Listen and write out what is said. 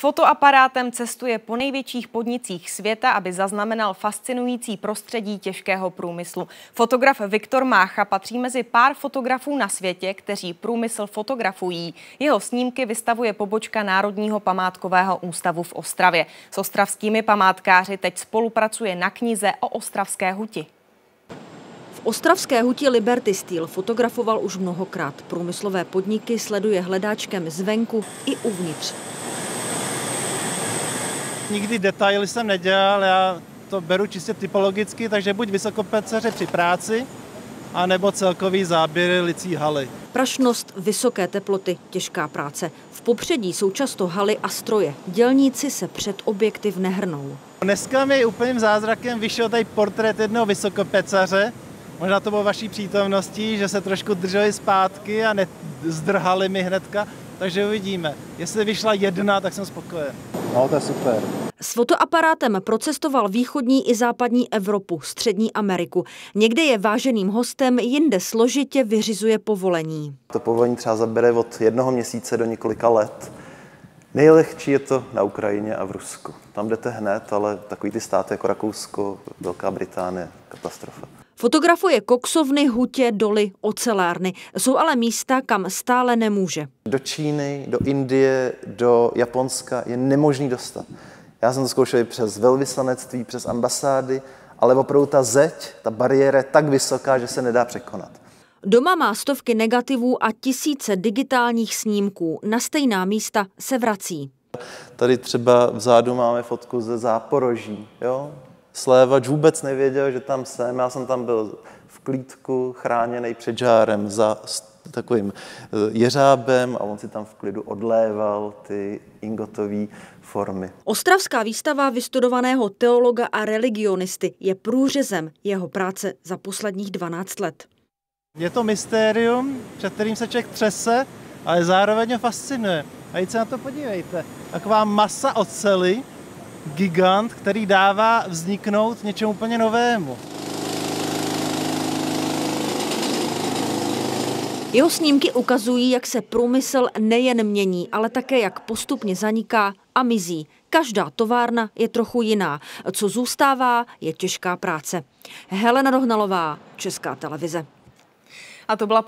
fotoaparátem cestuje po největších podnicích světa, aby zaznamenal fascinující prostředí těžkého průmyslu. Fotograf Viktor Mácha patří mezi pár fotografů na světě, kteří průmysl fotografují. Jeho snímky vystavuje pobočka Národního památkového ústavu v Ostravě. S ostravskými památkáři teď spolupracuje na knize o ostravské huti. V ostravské huti Liberty Steel fotografoval už mnohokrát. Průmyslové podniky sleduje hledáčkem zvenku i uvnitř. Nikdy detaily jsem nedělal, já to beru čistě typologicky, takže buď vysokopeceři při práci, anebo celkový záběr licí haly. Prašnost, vysoké teploty, těžká práce. V popředí jsou často haly a stroje. Dělníci se před objektiv nehrnou. Dneska mi úplným zázrakem vyšel tady portrét jednoho vysokopecaře, Možná to bylo vaší přítomností, že se trošku drželi zpátky a nezdrhali mi hnedka, takže uvidíme. Jestli vyšla jedna, tak jsem spokojen. No, to je super. S fotoaparátem procestoval východní i západní Evropu, střední Ameriku. Někde je váženým hostem, jinde složitě vyřizuje povolení. To povolení třeba zabere od jednoho měsíce do několika let. Nejlehčí je to na Ukrajině a v Rusku. Tam jdete hned, ale takový ty státy jako Rakousko, Velká Británie, katastrofa. Fotografuje koksovny, hutě, doly, ocelárny. Jsou ale místa, kam stále nemůže. Do Číny, do Indie, do Japonska je nemožný dostat. Já jsem to zkoušel i přes velvyslanectví, přes ambasády, ale opravdu ta zeď, ta bariéra je tak vysoká, že se nedá překonat. Doma má stovky negativů a tisíce digitálních snímků. Na stejná místa se vrací. Tady třeba vzadu máme fotku ze Záporoží. Jo? Slévač vůbec nevěděl, že tam jsem. Já jsem tam byl v klídku, chráněný před žárem za takovým eh, jeřábem a on si tam v klidu odléval ty ingotové formy. Ostravská výstava vystudovaného teologa a religionisty je průřezem jeho práce za posledních 12 let. Je to mystérium, před kterým se člověk třese, ale zároveň ho fascinuje. A jít se na to podívejte. Taková masa oceli, gigant, který dává vzniknout něčemu úplně novému. Jeho snímky ukazují, jak se průmysl nejen mění, ale také jak postupně zaniká a mizí. Každá továrna je trochu jiná. Co zůstává, je těžká práce. Helena Dohnalová, Česká televize. A to byla